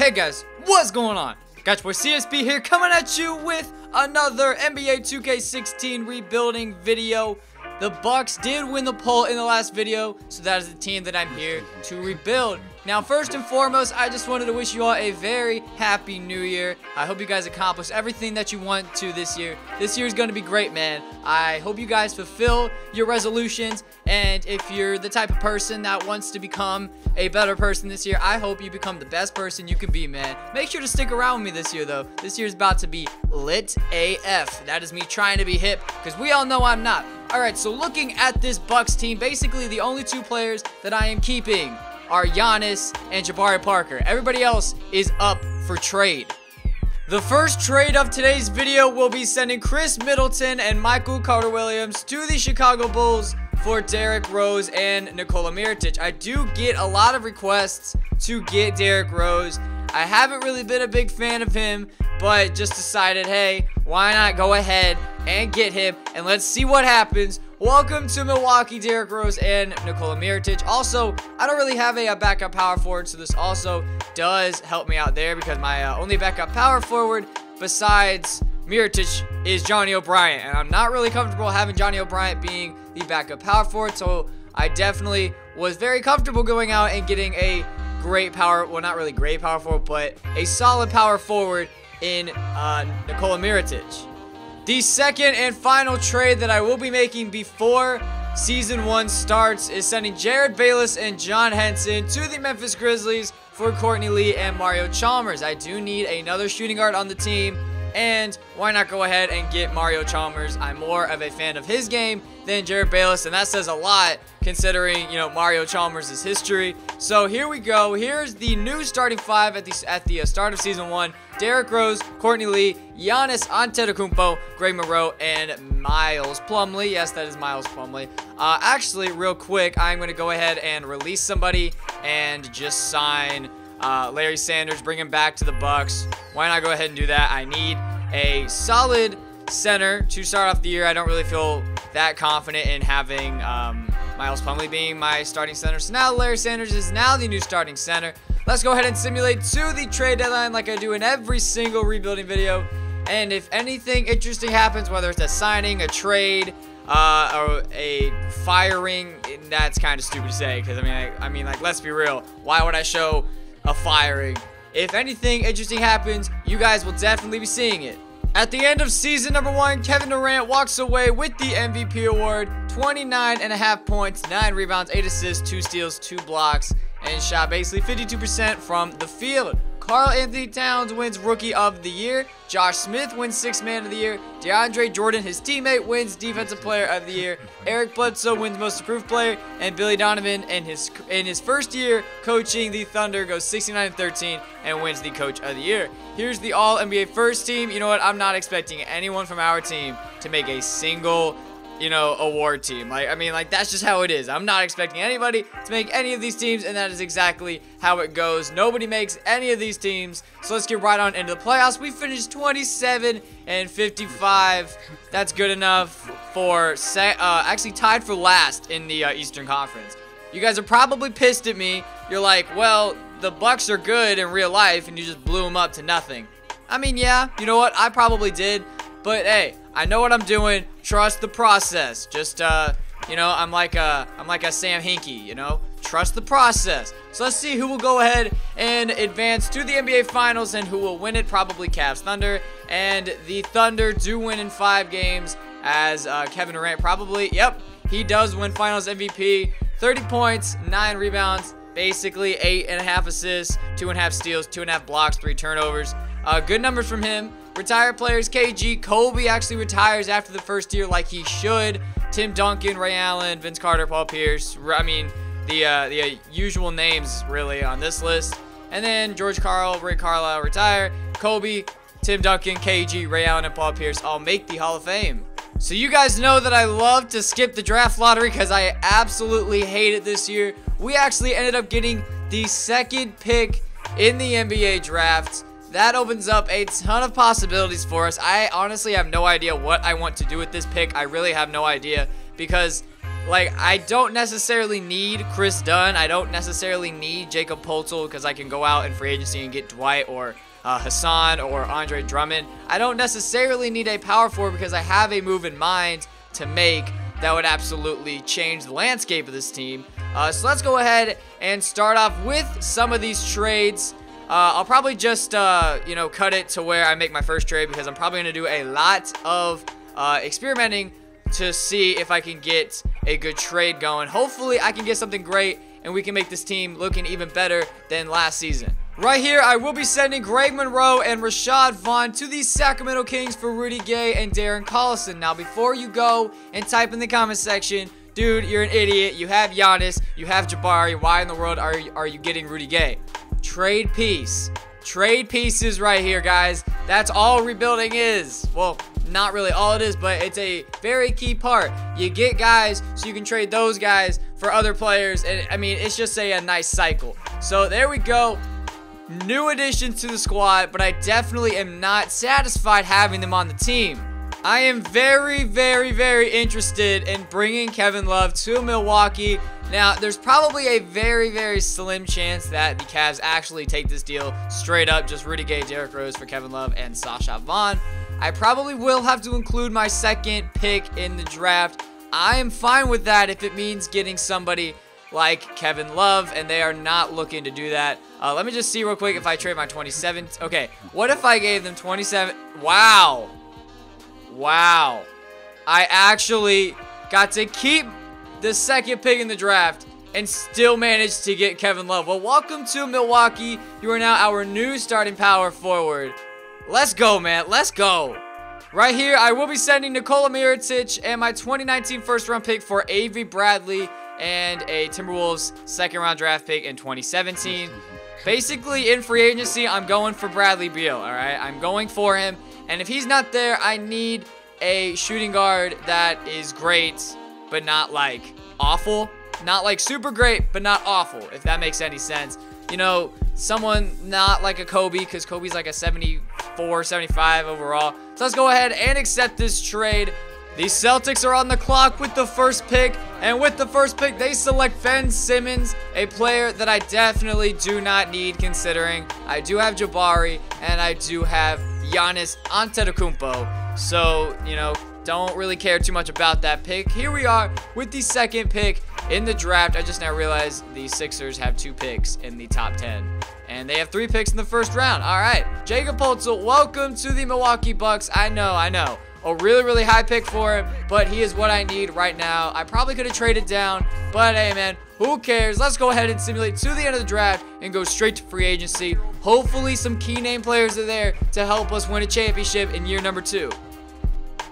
Hey guys, what's going on? Gotcha Boy CSB here coming at you with another NBA 2K16 rebuilding video. The Bucks did win the poll in the last video, so that is the team that I'm here to rebuild. Now, first and foremost, I just wanted to wish you all a very happy new year. I hope you guys accomplish everything that you want to this year. This year is going to be great, man. I hope you guys fulfill your resolutions, and if you're the type of person that wants to become a better person this year, I hope you become the best person you can be, man. Make sure to stick around with me this year, though. This year is about to be lit AF. That is me trying to be hip, because we all know I'm not. Alright, so looking at this Bucks team, basically the only two players that I am keeping are Giannis and Jabari Parker. Everybody else is up for trade. The first trade of today's video will be sending Khris Middleton and Michael Carter-Williams to the Chicago Bulls for Derrick Rose and Nikola Mirotic. I do get a lot of requests to get Derrick Rose. I haven't really been a big fan of him, but just decided, hey, why not go ahead and get him, and let's see what happens. Welcome to Milwaukee, Derrick Rose and Nikola Mirotic. Also, I don't really have a, a, backup power forward, so this also does help me out there because my uh, only backup power forward besides Mirotic is Johnny O'Brien. and I'm not really comfortable having Johnny O'Brien being the backup power forward, so I definitely was very comfortable going out and getting a great power, well, not really great power forward, but a solid power forward in uh, Nikola Mirotic. The second and final trade that I will be making before Season 1 starts is sending Jerryd Bayless and John Henson to the Memphis Grizzlies for Courtney Lee and Mario Chalmers. I do need another shooting guard on the team, and why not go ahead and get Mario Chalmers? I'm more of a fan of his game than Jerryd Bayless, and that says a lot considering, you know, Mario Chalmers' history. So here we go. Here's the new starting five at the, at the uh, start of Season 1. Derrick Rose, Courtney Lee, Giannis Antetokounmpo, Greg Monroe, and Miles Plumlee. Yes, that is Miles Plumlee. Uh, actually, real quick, I'm going to go ahead and release somebody and just sign uh, Larry Sanders, bring him back to the Bucks. Why not go ahead and do that? I need a solid center to start off the year. I don't really feel that confident in having um, Miles Plumlee being my starting center. So now Larry Sanders is now the new starting center. Let's go ahead and simulate to the trade deadline like I do in every single rebuilding video. And if anything interesting happens, whether it's a signing, a trade, uh, or a firing, that's kind of stupid to say. Because, I mean, I, I mean, like, let's be real. Why would I show a firing? If anything interesting happens, you guys will definitely be seeing it. At the end of season number one, Kevin Durant walks away with the MVP award. 29 and a half points, 9 rebounds, 8 assists, 2 steals, 2 blocks, and shot basically 52% from the field. Karl-Anthony Towns wins Rookie of the Year. Josh Smith wins Sixth Man of the Year. DeAndre Jordan, his teammate, wins Defensive Player of the Year. Eric Bledsoe wins Most Improved Player, and Billy Donovan, in his in his first year coaching the Thunder, goes 69-13 and wins the Coach of the Year. Here's the All NBA First Team. You know what? I'm not expecting anyone from our team to make a single you know, award team. Like, I mean, like, that's just how it is. I'm not expecting anybody to make any of these teams, and that is exactly how it goes. Nobody makes any of these teams. So let's get right on into the playoffs. We finished 27 and 55. That's good enough for, uh, actually tied for last in the uh, Eastern Conference. You guys are probably pissed at me. You're like, well, the Bucks are good in real life, and you just blew them up to nothing. I mean, yeah, you know what? I probably did. But hey, I know what I'm doing. Trust the process. Just uh, you know, I'm like a I'm like a Sam Hinkie, you know? Trust the process. So let's see who will go ahead and advance to the NBA Finals and who will win it. Probably Cavs Thunder. And the Thunder do win in five games as uh, Kevin Durant probably, yep, he does win Finals MVP. 30 points, 9 rebounds, basically 8.5 assists, 2.5 steals, 2.5 blocks, 3 turnovers. Uh, good numbers from him. Retired players, KG. Kobe actually retires after the first year like he should. Tim Duncan, Ray Allen, Vince Carter, Paul Pierce. I mean, the, uh, the uh, usual names, really, on this list. And then George Karl, Ray Carlisle retire. Kobe, Tim Duncan, KG, Ray Allen, and Paul Pierce all make the Hall of Fame. So you guys know that I love to skip the draft lottery because I absolutely hate it this year. We actually ended up getting the second pick in the NBA draft that opens up a ton of possibilities for us. I honestly have no idea what I want to do with this pick. I really have no idea because like, I don't necessarily need Kris Dunn. I don't necessarily need Jakob Poeltl because I can go out in free agency and get Dwight or uh, Hassan or Andre Drummond. I don't necessarily need a power forward because I have a move in mind to make that would absolutely change the landscape of this team. Uh, so let's go ahead and start off with some of these trades. Uh, I'll probably just, uh, you know, cut it to where I make my first trade because I'm probably going to do a lot of uh, experimenting to see if I can get a good trade going. Hopefully, I can get something great and we can make this team looking even better than last season. Right here, I will be sending Greg Monroe and Rashad Vaughn to the Sacramento Kings for Rudy Gay and Darren Collison. Now, before you go and type in the comment section, dude, you're an idiot. You have Giannis, you have Jabari. Why in the world are you, are you getting Rudy Gay? Trade piece. Trade pieces right here, guys. That's all rebuilding is. Well, not really all it is, but it's a very key part. You get guys so you can trade those guys for other players. And I mean, it's just a, a nice cycle. So there we go new additions to the squad, but I definitely am not satisfied having them on the team. I am very, very, very interested in bringing Kevin Love to Milwaukee. Now, there's probably a very, very slim chance that the Cavs actually take this deal straight up, just Rudy Gay, Derrick Rose for Kevin Love, and Sasha Vaughn. I probably will have to include my second pick in the draft. I am fine with that if it means getting somebody like Kevin Love, and they are not looking to do that. Uh, let me just see real quick if I trade my 27. Okay, what if I gave them 27? Wow. Wow. I actually got to keep the second pick in the draft and still managed to get Kevin Love. Well, welcome to Milwaukee. You are now our new starting power forward. Let's go, man. Let's go. Right here, I will be sending Nikola Mirotic and my 2019 first round pick for Avery Bradley and a Timberwolves second round draft pick in 2017. Basically, in free agency, I'm going for Bradley Beal, all right? I'm going for him. And if he's not there, I need a shooting guard that is great, but not like awful. Not like super great, but not awful, if that makes any sense. You know, someone not like a Kobe, because Kobe's like a 74, 75 overall. So let's go ahead and accept this trade. The Celtics are on the clock with the first pick, and with the first pick, they select Ben Simmons, a player that I definitely do not need considering I do have Jabari, and I do have Giannis Antetokounmpo. So, you know, don't really care too much about that pick. Here we are with the second pick in the draft. I just now realized the Sixers have two picks in the top 10. And they have three picks in the first round. All right. Jakob Poeltl, welcome to the Milwaukee Bucks. I know, I know a really, really high pick for him, but he is what I need right now. I probably could have traded down, but hey, man, who cares? Let's go ahead and simulate to the end of the draft and go straight to free agency. Hopefully, some key name players are there to help us win a championship in year number two.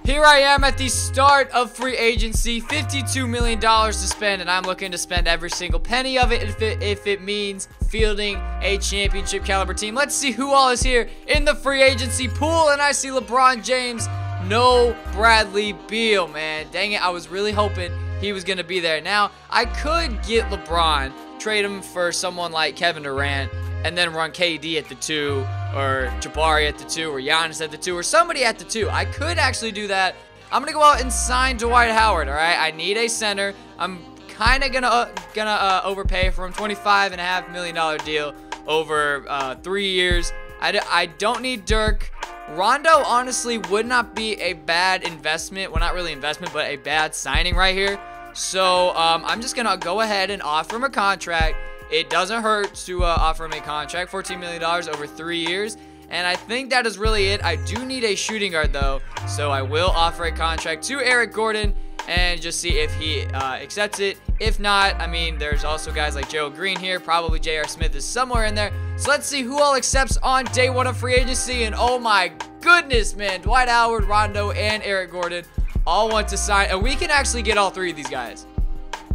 Here I am at the start of free agency, $52 million to spend, and I'm looking to spend every single penny of it if it, if it means fielding a championship caliber team. Let's see who all is here in the free agency pool, and I see LeBron James, no Bradley Beal, man. Dang it, I was really hoping he was going to be there. Now, I could get LeBron, trade him for someone like Kevin Durant, and then run KD at the two, or Jabari at the two, or Giannis at the two, or somebody at the two. I could actually do that. I'm to go out and sign Dwight Howard, all right? I need a center. I'm kind of to uh, gonna uh, overpay for him. $25.5 million deal over uh, three years. I d I don't need Dirk. Rondo honestly would not be a bad investment. Well, not really investment, but a bad signing right here. So um, I'm just to go ahead and offer him a contract. It doesn't hurt to uh, offer him a contract, $14 million over three years. And I think that is really it. I do need a shooting guard, though. So I will offer a contract to Eric Gordon and just see if he uh, accepts it. If not, I mean, there's also guys like Joe Green here. Probably J.R. Smith is somewhere in there. So let's see who all accepts on day one of free agency. And oh my goodness, man. Dwight Howard, Rondo, and Eric Gordon all want to sign. And we can actually get all three of these guys.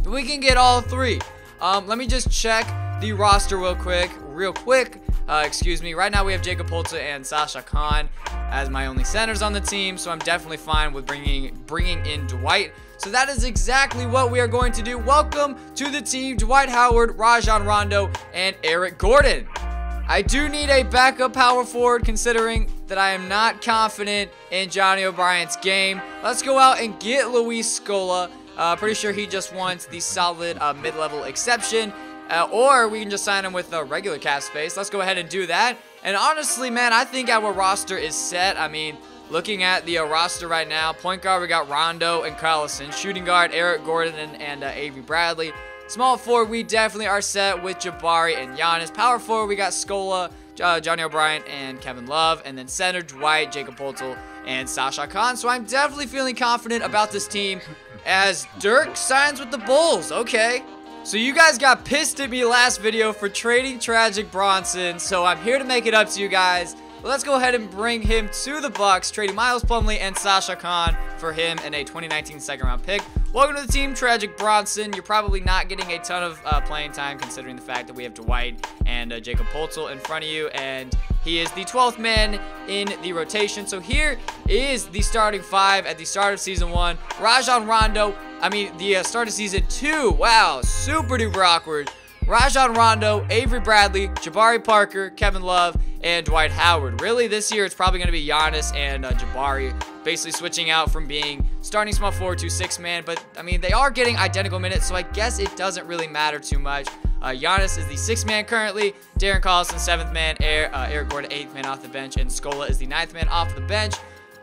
We can get all three. Um, let me just check the roster real quick. Real quick. Uh, excuse me. Right now we have Jakob Poeltl and Sasha Kaun as my only centers on the team, so I'm definitely fine with bringing bringing in Dwight. So that is exactly what we are going to do. Welcome to the team, Dwight Howard, Rajon Rondo, and Eric Gordon. I do need a backup power forward considering that I am not confident in Johnny O'Brien's game. Let's go out and get Luis Scola. Uh, pretty sure he just wants the solid uh, mid-level exception. Uh, or we can just sign him with a regular cap space. Let's go ahead and do that. And honestly, man, I think our roster is set. I mean, looking at the uh, roster right now, point guard, we got Rondo and Collison. Shooting guard, Eric Gordon and, uh, Avery Bradley. Small forward, we definitely are set with Jabari and Giannis. Power forward, we got Scola, uh, Johnny O'Brien, and Kevin Love. And then center, Dwight, Jakob Poeltl, and Sasha Kaun. So I'm definitely feeling confident about this team as Dirk signs with the Bulls. Okay. So you guys got pissed at me last video for trading Tragic Bronson, so I'm here to make it up to you guys. Let's go ahead and bring him to the Bucks, trading Miles Plumlee and Sasha Kaun for him and a 2019 second round pick. Welcome to the team, Tragic Bronson. You're probably not getting a ton of uh, playing time considering the fact that we have Dwight and uh, Jakob Poeltl in front of you, and he is the 12th man in the rotation. So here is the starting five at the start of season one. Rajon Rondo, I mean, the uh, start of season two. Wow, super duper awkward. Rajon Rondo, Avery Bradley, Jabari Parker, Kevin Love, and Dwight Howard. Really, this year it's probably going to be Giannis and uh, Jabari, basically switching out from being starting small forward to six man. But I mean, they are getting identical minutes, so I guess it doesn't really matter too much. Uh, Giannis is the sixth man currently. Darren Collison, seventh man. Eric, uh, Eric Gordon, eighth man off the bench, and Scola is the ninth man off the bench.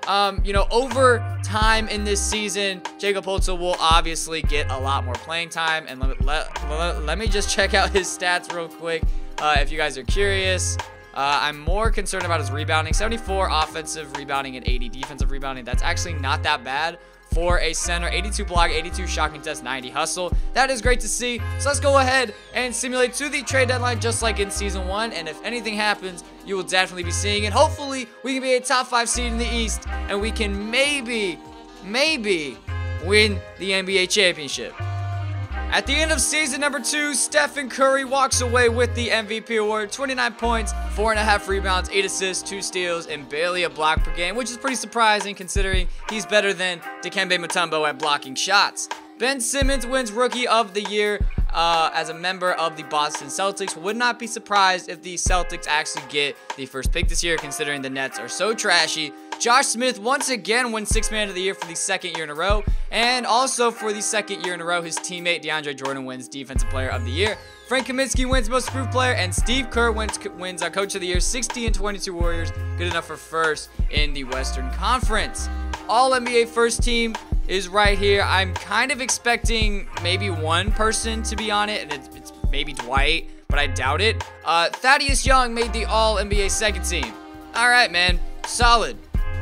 Um, you know, over time in this season, Jakob Poeltl will obviously get a lot more playing time. And let, let, let, let me just check out his stats real quick uh, if you guys are curious. Uh, I'm more concerned about his rebounding. 74 offensive rebounding and 80 defensive rebounding. That's actually not that bad for a center. 82 block, 82 shot contest, 90 hustle. That is great to see. So let's go ahead and simulate to the trade deadline just like in season one. And if anything happens, you will definitely be seeing it. Hopefully, we can be a top five seed in the East and we can maybe, maybe win the NBA championship. At the end of season number two, Stephen Curry walks away with the MVP award. 29 points, 4.5 rebounds, 8 assists, 2 steals, and barely a block per game, which is pretty surprising considering he's better than Dikembe Mutombo at blocking shots. Ben Simmons wins Rookie of the Year uh, as a member of the Boston Celtics. Would not be surprised if the Celtics actually get the first pick this year, considering the Nets are so trashy. Josh Smith once again wins Sixth Man of the Year for the second year in a row. And also for the second year in a row, his teammate DeAndre Jordan wins Defensive Player of the Year. Frank Kaminsky wins Most Improved Player, and Steve Kerr wins, wins uh, Coach of the Year. 60 and 22 Warriors, good enough for first in the Western Conference. All NBA first team is right here. I'm kind of expecting maybe one person to be on it, and it's, it's maybe Dwight, but I doubt it. Uh, Thaddeus Young made the All NBA second team. All right, man, solid.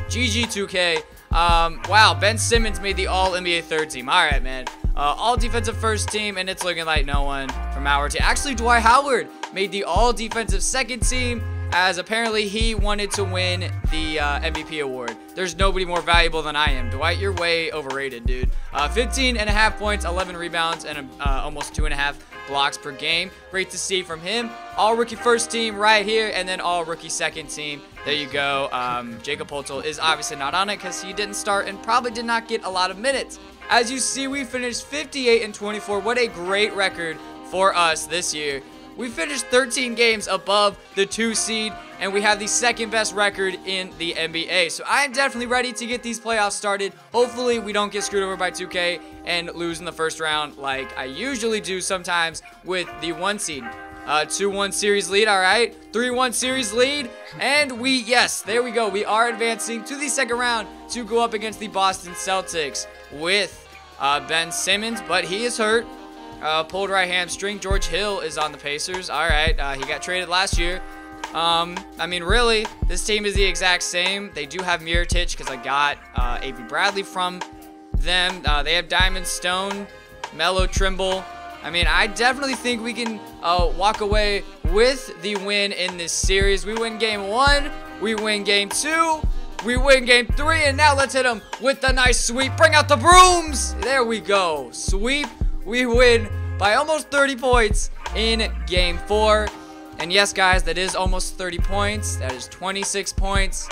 GG 2K. Um, wow, Ben Simmons made the All NBA third team. All right, man. Uh, all defensive first team, and it's looking like no one from our team. Actually, Dwight Howard made the All defensive second team as apparently he wanted to win the uh, MVP award. There's nobody more valuable than I am. Dwight, you're way overrated, dude. Uh, 15 and a half points, 11 rebounds, and uh, almost two and a half blocks per game. Great to see from him. All rookie first team right here, and then all rookie second team. There you go. Um, Jakob Poeltl is obviously not on it because he didn't start and probably did not get a lot of minutes. As you see, we finished 58 and 24. What a great record for us this year. We finished 13 games above the two seed, and we have the second best record in the NBA. So I am definitely ready to get these playoffs started. Hopefully, we don't get screwed over by 2K and lose in the first round like I usually do sometimes with the one seed. 2-1 uh, series lead, all right. 3-1 series lead. And we, yes, there we go. We are advancing to the second round to go up against the Boston Celtics with uh, Ben Simmons, but he is hurt. Uh, pulled right hamstring. George Hill is on the Pacers. All right, uh, he got traded last year. Um, I mean, really, this team is the exact same. They do have Mirotic because I got uh, Avery Bradley from them. Uh, they have Diamond Stone, Melo Trimble. I mean, I definitely think we can uh, walk away with the win in this series. We win game one, we win game two, we win game three, and now let's hit them with a nice sweep. Bring out the brooms. There we go. Sweep we win by almost 30 points in game four. And yes, guys, that is almost 30 points. That is 26 points.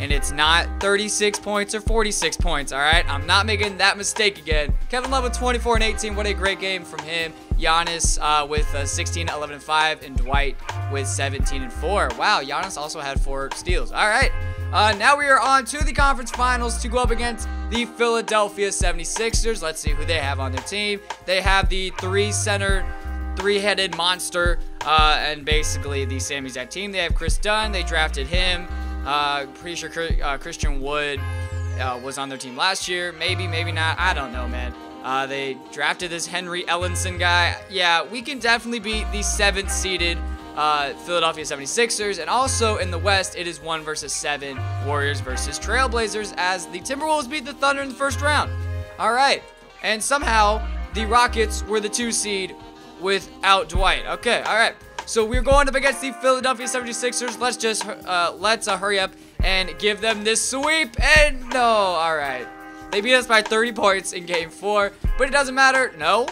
And it's not 36 points or 46 points, all right? I'm not making that mistake again. Kevin Love with 24 and 18. What a great game from him. Giannis uh, with uh, 16, 11, and 5. And Dwight with 17 and 4. Wow, Giannis also had four steals. All right. Uh, now we are on to the conference finals to go up against the Philadelphia 76ers. Let's see who they have on their team. They have the three center, three-headed monster, uh, and basically the same exact team. They have Kris Dunn. They drafted him. Uh, pretty sure uh, Christian Wood uh, was on their team last year. Maybe, maybe not. I don't know, man. Uh, they drafted this Henry Ellenson guy. Yeah, we can definitely beat the seventh seeded uh, Philadelphia 76ers. And also in the West, it is 1 versus 7 Warriors versus Trailblazers as the Timberwolves beat the Thunder in the first round. All right. And somehow the Rockets were the 2 seed without Dwight. Okay, all right. So we're going up against the Philadelphia 76ers. Let's just uh, let's uh, hurry up and give them this sweep. And no, all right. They beat us by 30 points in game four, but it doesn't matter. No.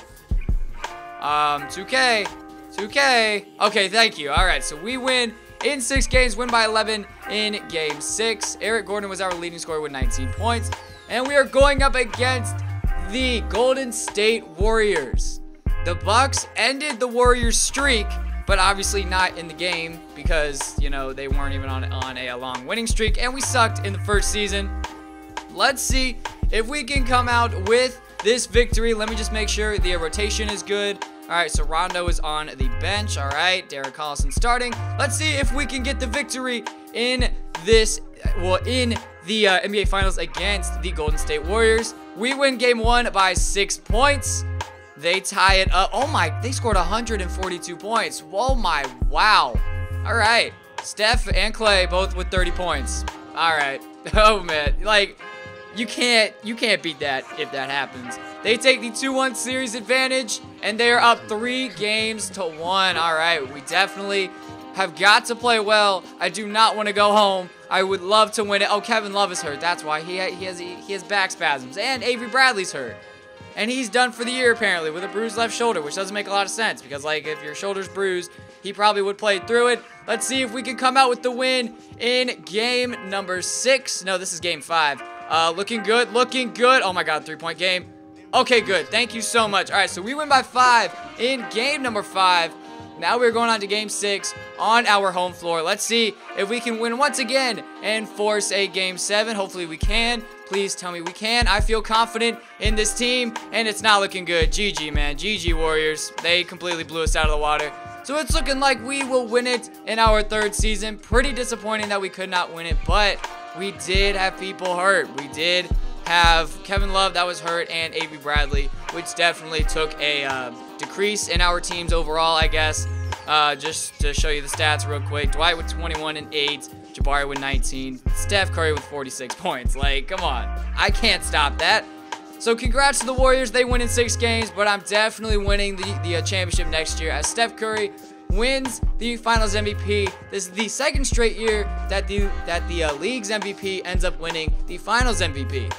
Um, 2K. 2K. Okay, thank you. All right, so we win in six games, win by 11 in game six. Eric Gordon was our leading scorer with 19 points. And we are going up against the Golden State Warriors. The Bucks ended the Warriors streak, but obviously not in the game because, you know, they weren't even on, on a long winning streak, and we sucked in the first season. Let's see if we can come out with this victory. Let me just make sure the rotation is good. All right, so Rondo is on the bench. All right, Derek Collison starting. Let's see if we can get the victory in this, well, in the uh, NBA Finals against the Golden State Warriors. We win game one by six points. They tie it up. Oh my, they scored 142 points. Oh my, wow. All right, Steph and Clay both with 30 points. All right. Oh man, like you can't you can't beat that if that happens. They take the 2-1 series advantage and they're up 3 games to 1. All right, we definitely have got to play well. I do not want to go home. I would love to win it. Oh, Kevin Love is hurt. That's why he he has he has back spasms and Avery Bradley's hurt. And he's done for the year apparently with a bruised left shoulder, which doesn't make a lot of sense because like if your shoulder's bruised, he probably would play through it. Let's see if we can come out with the win in game number 6. No, this is game 5. Uh, looking good, looking good. Oh my god, three-point game. Okay, good. Thank you so much. All right, so we win by five in game number five. Now we're going on to game six on our home floor. Let's see if we can win once again and force a game seven. Hopefully we can. Please tell me we can. I feel confident in this team, and it's not looking good. GG, man. GG, Warriors. They completely blew us out of the water. So it's looking like we will win it in our third season. Pretty disappointing that we could not win it, but we did have people hurt. We did have Kevin Love that was hurt and Avery Bradley, which definitely took a uh, decrease in our teams overall, I guess. Uh, just to show you the stats real quick, Dwight with 21 and 8, Jabari with 19, Steph Curry with 46 points. Like, come on. I can't stop that. So congrats to the Warriors. They win in six games, but I'm definitely winning the, the uh, championship next year as Steph Curry wins the Finals MVP. This is the second straight year that the that the uh, league's MVP ends up winning the Finals MVP.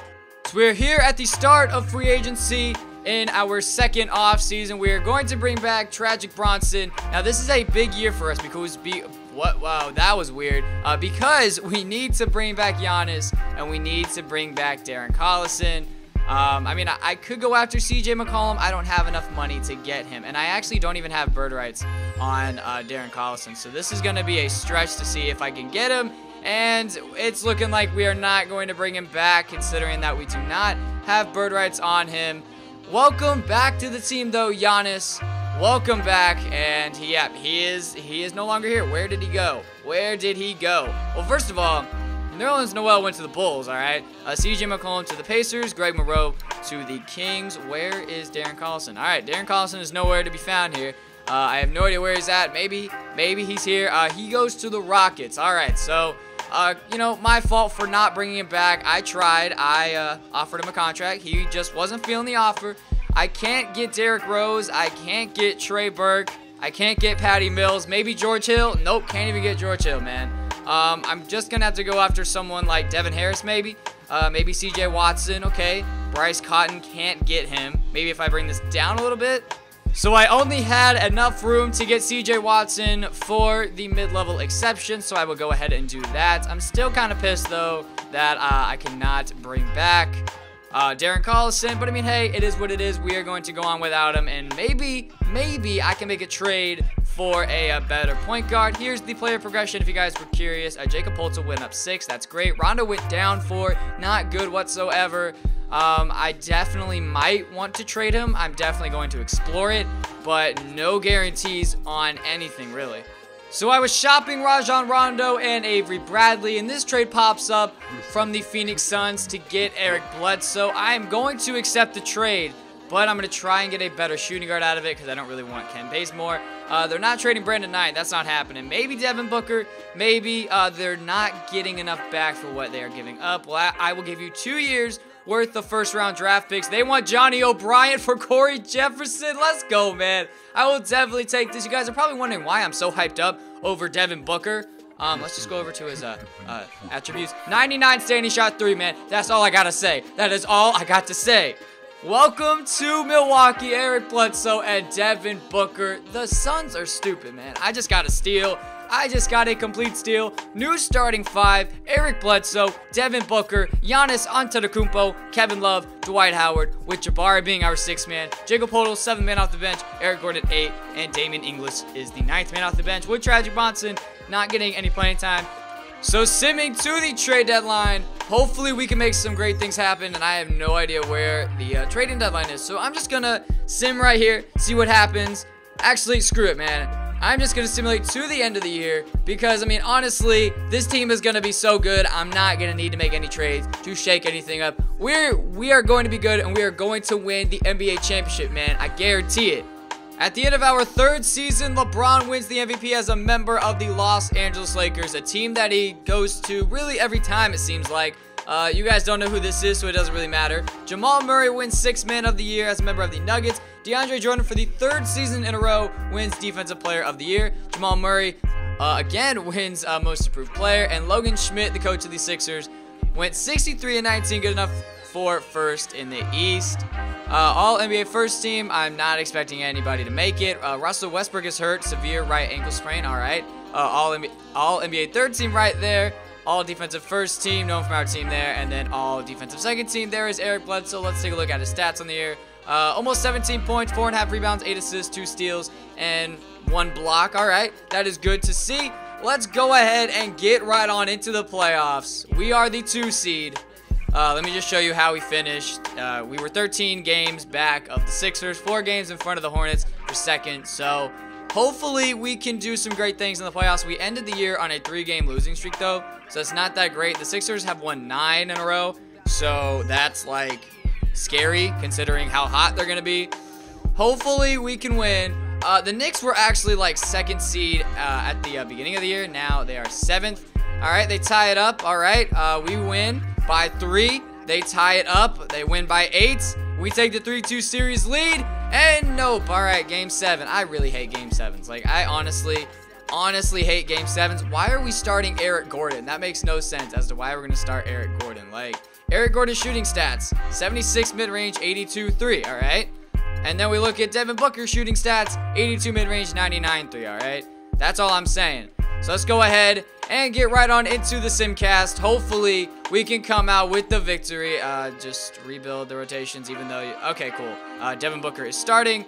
So we're here at the start of free agency in our second off season. We are going to bring back Tragic Bronson. Now this is a big year for us because be what wow that was weird uh, because we need to bring back Giannis and we need to bring back Darren Collison. Um, I mean, I, I, could go after CJ McCollum. I don't have enough money to get him. And I actually don't even have bird rights on uh, Darren Collison. So this is going to be a stretch to see if I can get him. And it's looking like we are not going to bring him back, considering that we do not have bird rights on him. Welcome back to the team, though, Giannis. Welcome back, and he, yeah, he is he is no longer here. Where did he go? Where did he go? Well, first of all, Nerlens Noel went to the Bulls, all right? Uh, CJ McCollum to the Pacers, Greg Monroe to the Kings. Where is Darren Collison? All right, Darren Collison is nowhere to be found here. Uh, I have no idea where he's at. Maybe, maybe he's here. Uh, he goes to the Rockets. All right, so, uh, you know, my fault for not bringing him back. I tried. I uh, offered him a contract. He just wasn't feeling the offer. I can't get Derrick Rose. I can't get Trey Burke. I can't get Patty Mills. Maybe George Hill. Nope, can't even get George Hill, man. Um, I'm just going to have to go after someone like Devin Harris, maybe. Uh, maybe CJ Watson, okay. Bryce Cotton, can't get him. Maybe if I bring this down a little bit. So I only had enough room to get CJ Watson for the mid-level exception, so I will go ahead and do that. I'm still kind of pissed, though, that uh, I cannot bring back uh, Darren Collison. But I mean, hey, it is what it is. We are going to go on without him. And maybe, maybe I can make a trade for a, a, better point guard. Here's the player progression if you guys were curious. Uh, Jakob Poeltl went up six. That's great. Rondo went down four. Not good whatsoever. Um, I definitely might want to trade him. I'm definitely going to explore it, but no guarantees on anything really. So I was shopping Rajon Rondo and Avery Bradley, and this trade pops up from the Phoenix Suns to get Eric Bledsoe. I am going to accept the trade, but I'm going to try and get a better shooting guard out of it because I don't really want Ken Bazemore. Uh, they're not trading Brandon Knight. That's not happening. Maybe Devin Booker. Maybe uh, they're not getting enough back for what they are giving up. Well, I, I will give you two years worth the first round draft picks. They want Johnny O'Brien for Corey Jefferson. Let's go, man. I will definitely take this. You guys are probably wondering why I'm so hyped up over Devin Booker. Um, let's just go over to his uh, uh, attributes. 99 standing shot three, man. That's all I gotta say. That is all I got to say. Welcome to Milwaukee, Eric Bledsoe and Devin Booker. The Suns are stupid, man. I just gotta steal. I just got a complete steal. New starting five, Eric Bledsoe, Devin Booker, Giannis Antetokounmpo, Kevin Love, Dwight Howard, with Jabari being our sixth man, Jakob Poeltl, seventh man off the bench, Eric Gordon, eight, and Damien Inglis is the ninth man off the bench, with Tragic Bonson not getting any playing time. So simming to the trade deadline. Hopefully we can make some great things happen, and I have no idea where the uh, trading deadline is. So I'm just gonna sim right here, see what happens. Actually, screw it, man. I'm just going to simulate to the end of the year because, I mean, honestly, this team is going to be so good. I'm not going to need to make any trades to shake anything up. We're, we are going to be good and we are going to win the NBA championship, man. I guarantee it. At the end of our third season, LeBron wins the MVP as a member of the Los Angeles Lakers, a team that he goes to really every time, it seems like. Uh, you guys don't know who this is, so it doesn't really matter. Jamal Murray wins Sixth Man of the Year as a member of the Nuggets. DeAndre Jordan, for the third season in a row, wins Defensive Player of the Year. Jamal Murray, uh, again, wins uh, Most Improved Player. And Logan Schmidt, the coach of the Sixers, went 63 and 19, good enough for first in the East. Uh, all NBA first team, I'm not expecting anybody to make it. Uh, Russell Westbrook is hurt, severe right ankle sprain, all right. Uh, all, NBA, all NBA third team right there all defensive first team, known from our team there, and then all defensive second team. There is Eric Bledsoe. Let's take a look at his stats on the year. Uh, almost 17 points, four and a half rebounds, eight assists, two steals, and one block. All right, that is good to see. Let's go ahead and get right on into the playoffs. We are the two seed. Uh, let me just show you how we finished. Uh, we were 13 games back of the Sixers, four games in front of the Hornets for second. So Hopefully, we can do some great things in the playoffs. We ended the year on a three-game losing streak, though, so it's not that great. The Sixers have won nine in a row, so that's, like, scary considering how hot they're going to be. Hopefully, we can win. Uh, the Knicks were actually, like, second seed uh, at the uh, beginning of the year. Now they are seventh. All right, they tie it up. All right, uh, we win by three. They tie it up. They win by eight. We take the 3-2 series lead. And nope. All right, game seven. I really hate game sevens. Like, I honestly, honestly hate game sevens. Why are we starting Eric Gordon? That makes no sense as to why we're going to start Eric Gordon. Like, Eric Gordon's shooting stats 76 mid range, 82 3. All right. And then we look at Devin Booker's shooting stats 82 mid range, 99 3. All right. That's all I'm saying. So let's go ahead and get right on into the simcast. Hopefully, we can come out with the victory. Uh, just rebuild the rotations, even though... You, okay, cool. Uh, Devin Booker is starting.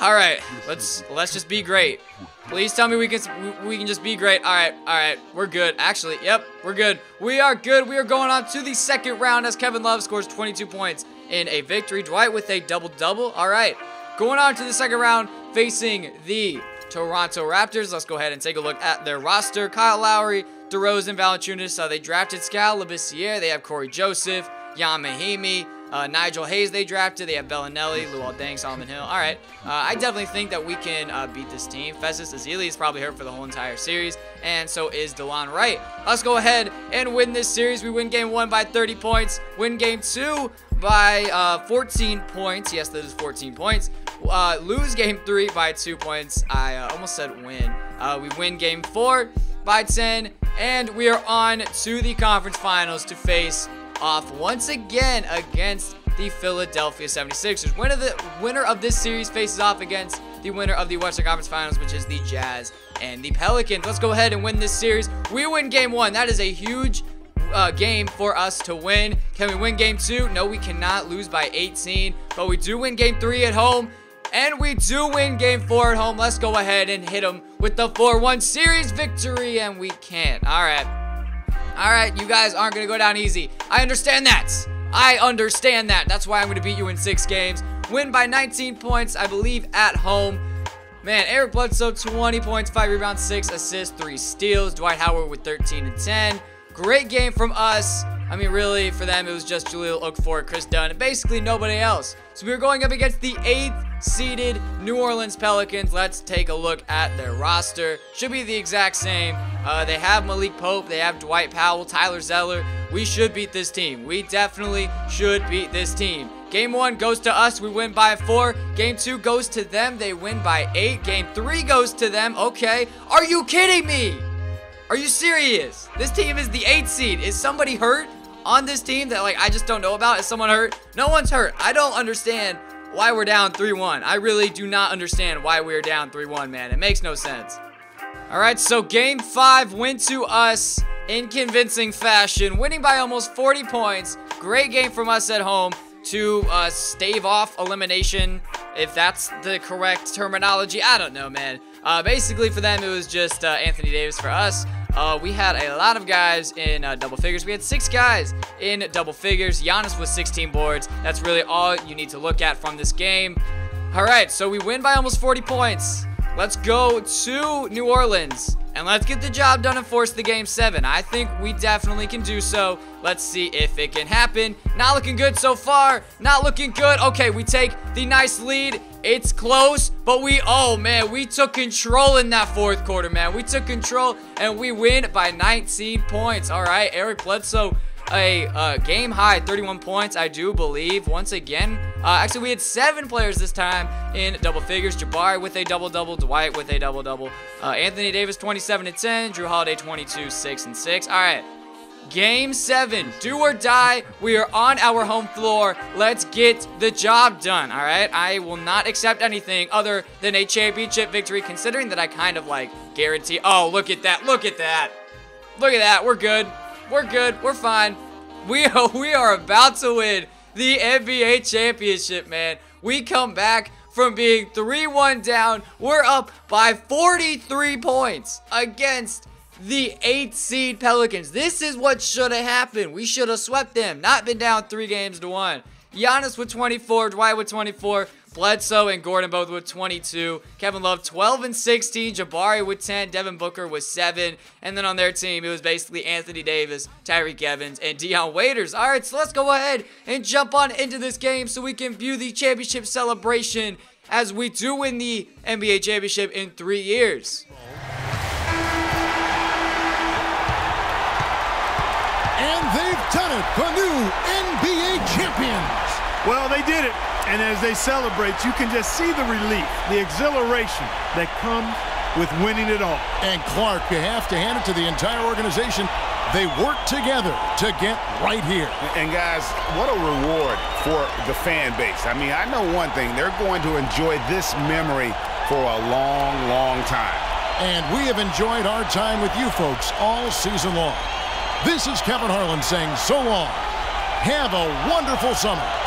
All right, let's let's just be great. Please tell me we can we can just be great. All right, all right, we're good. Actually, yep, we're good. We are good. We are going on to the second round as Kevin Love scores 22 points in a victory. Dwight with a double-double. All right, going on to the second round, facing the Toronto Raptors. Let's go ahead and take a look at their roster. Kyle Lowry, DeRozan, Valanciunas. Uh, they drafted Labissiere. They have Cory Joseph, Ian Mahinmi, uh, Nigel Hayes they drafted. They have Belinelli, Luol Deng, Solomon Hill. All right. Uh, I definitely think that we can uh, beat this team. Festus Ezeli is probably hurt for the whole entire series, and so is DeLon Wright. Let's go ahead and win this series. We win game one by 30 points. Win game two by uh, 14 points. Yes, that is 14 points. Uh, lose game three by two points. I uh, almost said win. Uh, we win game four by 10, and we are on to the conference finals to face off once again against the Philadelphia 76ers. Winner of, the, winner of this series faces off against the winner of the Western Conference Finals, which is the Jazz and the Pelicans. Let's go ahead and win this series. We win game one. That is a huge uh, game for us to win. Can we win game two? No, we cannot lose by 18, but we do win game three at home. And we do win game four at home. Let's go ahead and hit them with the 4-1 series victory. And we can't. All right. All right, you guys aren't going to go down easy. I understand that. I understand that. That's why I'm going to beat you in six games. Win by 19 points, I believe, at home. Man, Eric Bledsoe, 20 points, 5 rebounds, 6 assists, 3 steals. Dwight Howard with 13 and 10. Great game from us. I mean, really, for them, it was just Jahlil Okafor, Kris Dunn, and basically nobody else. So we were going up against the 8th seeded New Orleans Pelicans. Let's take a look at their roster. Should be the exact same. Uh, they have Malik Pope. They have Dwight Powell, Tyler Zeller. We should beat this team. We definitely should beat this team. Game one goes to us. We win by four. Game two goes to them. They win by eight. Game three goes to them. Okay. Are you kidding me? Are you serious? This team is the eighth seed. Is somebody hurt on this team that like I just don't know about? Is someone hurt? No one's hurt. I don't understand why we're down 3-1. I really do not understand why we're down 3-1, man. It makes no sense. All right, so game five went to us in convincing fashion, winning by almost 40 points. Great game from us at home to uh, stave off elimination, if that's the correct terminology. I don't know, man. Uh, basically, for them, it was just uh, Anthony Davis. For us, uh, we had a lot of guys in uh, double figures. We had six guys in double figures. Giannis was 16 boards. That's really all you need to look at from this game. All right, so we win by almost 40 points. Let's go to New Orleans. And let's get the job done and force the game seven. I think we definitely can do so. Let's see if it can happen. Not looking good so far. Not looking good. Okay, we take the nice lead. It's close, but we, oh man, we took control in that fourth quarter, man. We took control and we win by 19 points. All right, Eric Bledsoe a uh, game high 31 points, I do believe. Once again, uh, actually, we had seven players this time in double figures. Jabari with a double double, Dwight with a double double, uh, Anthony Davis 27 and 10, Jrue Holiday 22, 6 and 6. All right. Game seven, do or die. We are on our home floor. Let's get the job done, all right? I will not accept anything other than a championship victory, considering that I kind of like guarantee. Oh, look at that. Look at that. Look at that. We're good. We're good. We're fine. We are, we are about to win the NBA championship, man. We come back from being 3-1 down. We're up by 43 points against the 8 seed Pelicans. This is what should have happened. We should have swept them, not been down 3 games to 1. Giannis with 24, Dwight with 24, Bledsoe and Gordon both with 22. Kevin Love 12 and 16. Jabari with 10. Devin Booker with 7. And then on their team, it was basically Anthony Davis, Tyreke Evans, and Dion Waiters. All right, so let's go ahead and jump on into this game so we can view the championship celebration as we do win the NBA championship in three years. Done it, the new NBA champions. Well, they did it. And as they celebrate, you can just see the relief, the exhilaration that comes with winning it all. And Clark, you have to hand it to the entire organization. They work together to get right here. And guys, what a reward for the fan base. I mean, I know one thing. They're going to enjoy this memory for a long, long time. And we have enjoyed our time with you folks all season long. This is Kevin Harlan saying so long. Have a wonderful summer.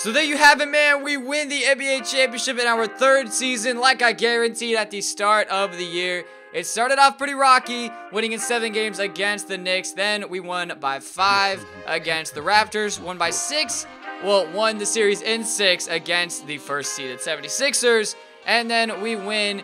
So there you have it, man. We win the NBA championship in our third season, like I guaranteed at the start of the year. It started off pretty rocky, winning in seven games against the Knicks. Then we won by five against the Raptors, won by six. Well, won the series in six against the first seeded 76ers. And then we win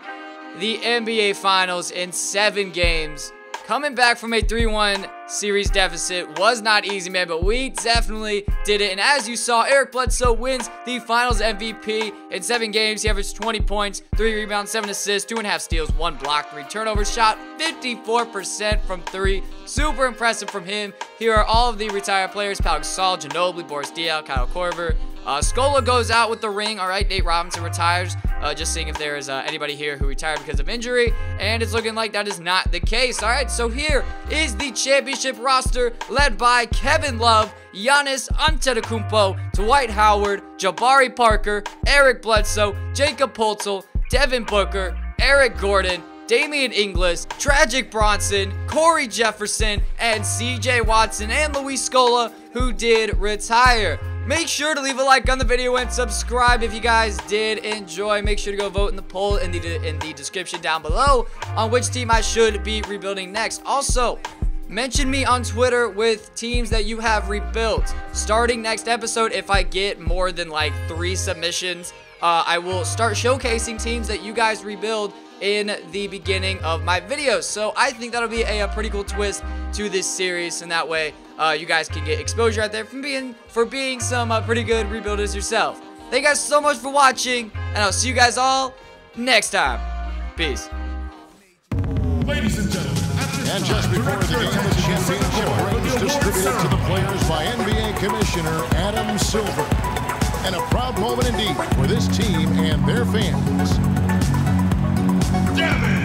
the NBA Finals in seven games Coming back from a 3-1 series deficit was not easy, man, but we definitely did it. And as you saw, Eric Bledsoe wins the Finals MVP in seven games. He averaged 20 points, three rebounds, seven assists, two and a half steals, one block, three turnovers, shot 54% from three. Super impressive from him. Here are all of the retired players, Pau Gasol, Ginobili, Boris Diaw, Kyle Korver, uh, Scola goes out with the ring. All right, Nate Robinson retires. Uh, just seeing if there is uh, anybody here who retired because of injury, and it's looking like that is not the case. All right, so here is the championship roster led by Kevin Love, Giannis Antetokounmpo, Dwight Howard, Jabari Parker, Eric Bledsoe, Jakob Poeltl, Devin Booker, Eric Gordon, Damien Inglis, Tragic Bronson, Corey Jefferson, and CJ Watson and Luis Scola, who did retire. Make sure to leave a like on the video and subscribe if you guys did enjoy. Make sure to go vote in the poll in the in the description down below on which team I should be rebuilding next. Also, mention me on Twitter with teams that you have rebuilt. Starting next episode, if I get more than like three submissions, uh, I will start showcasing teams that you guys rebuild in the beginning of my videos. So I think that'll be a, a pretty cool twist to this series, and that way uh, you guys can get exposure out there from being for being some uh, pretty good rebuilders yourself. Thank you guys so much for watching, and I'll see you guys all next time. Peace. Ladies and gentlemen, and just before the game, the championship rings distributed to the players by NBA Commissioner Adam Silver. And a proud moment indeed for this team and their fans damn it!